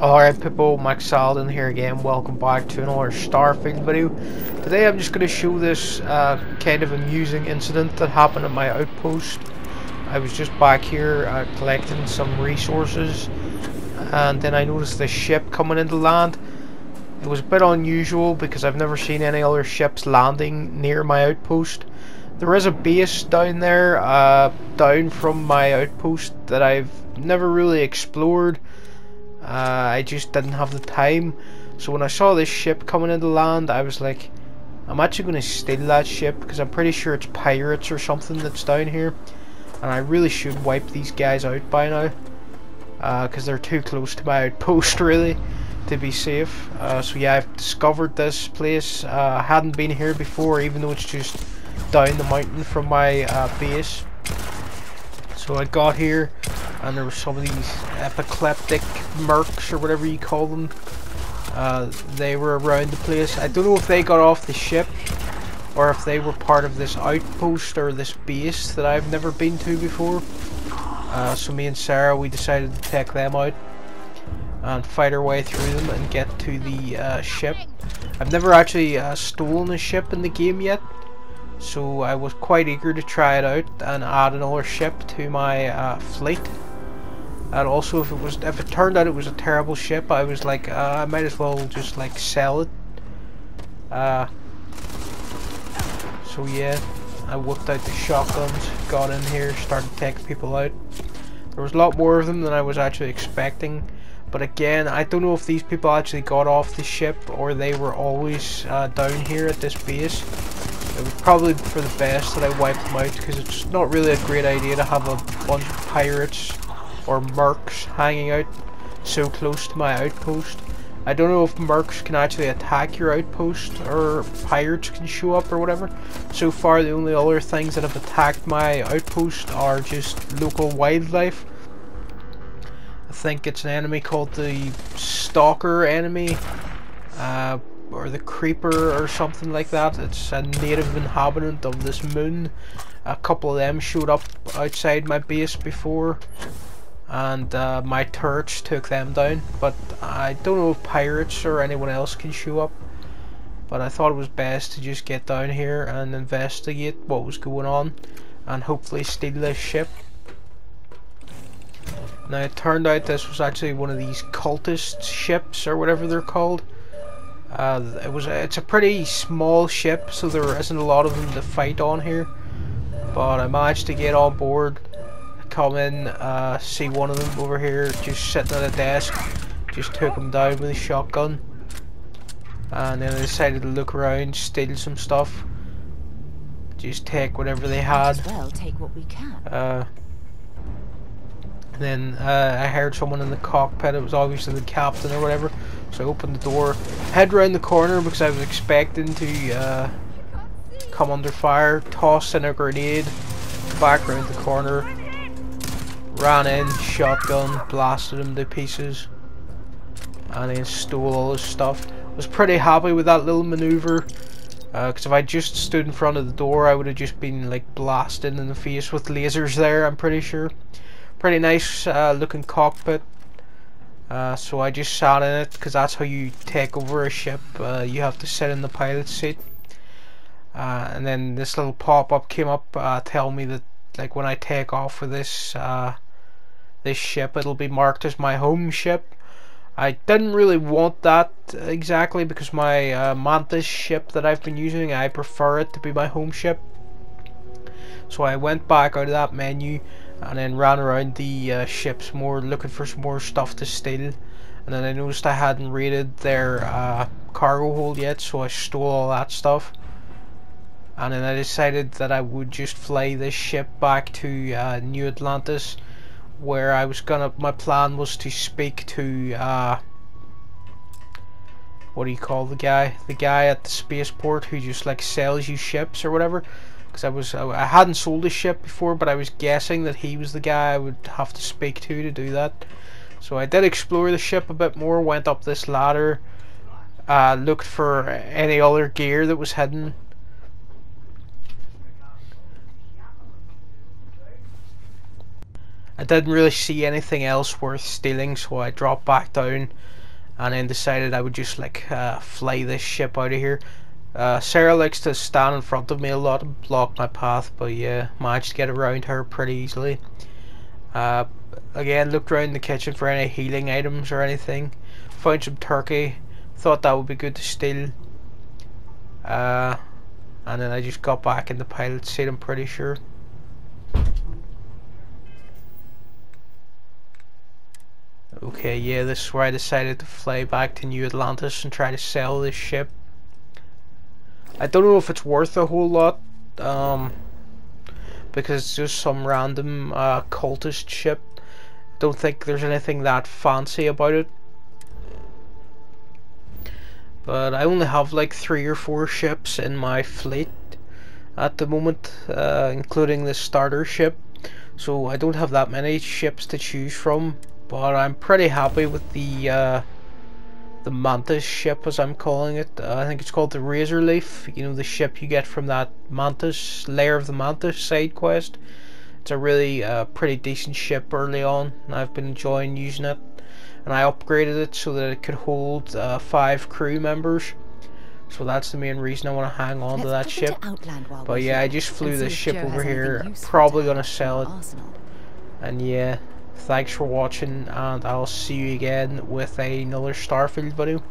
Alright people, Mick Saladin here again, welcome back to another Starfield video. Today I'm just going to show this uh, kind of amusing incident that happened at my outpost. I was just back here uh, collecting some resources and then I noticed this ship coming into land. It was a bit unusual because I've never seen any other ships landing near my outpost. There is a base down there, uh, down from my outpost that I've never really explored. Uh, I just didn't have the time. So when I saw this ship coming into land, I was like, I'm actually going to steal that ship because I'm pretty sure it's pirates or something that's down here. And I really should wipe these guys out by now. Because uh, they're too close to my outpost really to be safe. Uh, so yeah, I've discovered this place. Uh, I hadn't been here before even though it's just down the mountain from my uh, base. So I got here and there were some of these epicleptic mercs or whatever you call them. Uh, they were around the place. I don't know if they got off the ship or if they were part of this outpost or this base that I've never been to before. Uh, so me and Sarah, we decided to take them out and fight our way through them and get to the uh, ship. I've never actually uh, stolen a ship in the game yet, so I was quite eager to try it out and add another ship to my uh, fleet and also if it was if it turned out it was a terrible ship I was like uh, I might as well just like sell it. Uh, so yeah I whipped out the shotguns got in here started taking people out. There was a lot more of them than I was actually expecting. But again I don't know if these people actually got off the ship or they were always uh, down here at this base. It was probably for the best that I wiped them out because it's not really a great idea to have a bunch of pirates or mercs hanging out so close to my outpost. I don't know if mercs can actually attack your outpost or pirates can show up or whatever. So far the only other things that have attacked my outpost are just local wildlife. I think it's an enemy called the Stalker enemy. Uh, or the Creeper or something like that. It's a native inhabitant of this moon. A couple of them showed up outside my base before and uh, my turrets took them down but I don't know if pirates or anyone else can show up. But I thought it was best to just get down here and investigate what was going on and hopefully steal this ship. Now it turned out this was actually one of these cultist ships or whatever they're called. Uh, it was it's a pretty small ship so there isn't a lot of them to fight on here. But I managed to get on board come in, uh, see one of them over here just sitting at a desk, just took him down with a shotgun. And then I decided to look around, steal some stuff. Just take whatever they had. well take what we can. Uh, then uh, I heard someone in the cockpit, it was obviously the captain or whatever. So I opened the door, head round the corner because I was expecting to uh, come under fire, toss in a grenade, back round the corner, Ran in, shotgun, blasted him to pieces, and then stole all his stuff. Was pretty happy with that little maneuver, because uh, if I just stood in front of the door, I would have just been like blasted in the face with lasers there. I'm pretty sure. Pretty nice uh, looking cockpit. Uh, so I just sat in it because that's how you take over a ship. Uh, you have to sit in the pilot's seat. Uh, and then this little pop-up came up uh, tell me that like when I take off with this uh, this ship. It'll be marked as my home ship. I didn't really want that exactly because my uh, Mantis ship that I've been using I prefer it to be my home ship. So I went back out of that menu and then ran around the uh, ships more looking for some more stuff to steal. And then I noticed I hadn't raided their uh, cargo hold yet so I stole all that stuff. And then I decided that I would just fly this ship back to uh, New Atlantis where I was gonna my plan was to speak to uh, what do you call the guy? The guy at the spaceport who just like sells you ships or whatever? Because I was I hadn't sold a ship before but I was guessing that he was the guy I would have to speak to to do that. So I did explore the ship a bit more went up this ladder uh, looked for any other gear that was hidden I didn't really see anything else worth stealing, so I dropped back down and then decided I would just like uh, fly this ship out of here. Uh, Sarah likes to stand in front of me a lot and block my path, but yeah, managed to get around her pretty easily. Uh, again, looked around the kitchen for any healing items or anything. Found some turkey. Thought that would be good to steal. Uh, and then I just got back in the pilot seat, I'm pretty sure. Okay, yeah, this is where I decided to fly back to New Atlantis and try to sell this ship. I don't know if it's worth a whole lot, um, because it's just some random uh, cultist ship. Don't think there's anything that fancy about it. But I only have like three or four ships in my fleet at the moment, uh, including the starter ship. So I don't have that many ships to choose from, but I'm pretty happy with the uh, the Mantis ship, as I'm calling it. Uh, I think it's called the Razor Leaf. You know, the ship you get from that Mantis, Lair of the Mantis side quest. It's a really uh, pretty decent ship early on, and I've been enjoying using it. And I upgraded it so that it could hold uh, five crew members. So that's the main reason I want to hang on Let's to that ship. To but yeah, I just flew this ship over here. Probably gonna sell it. And yeah. Thanks for watching and I'll see you again with another Starfield video.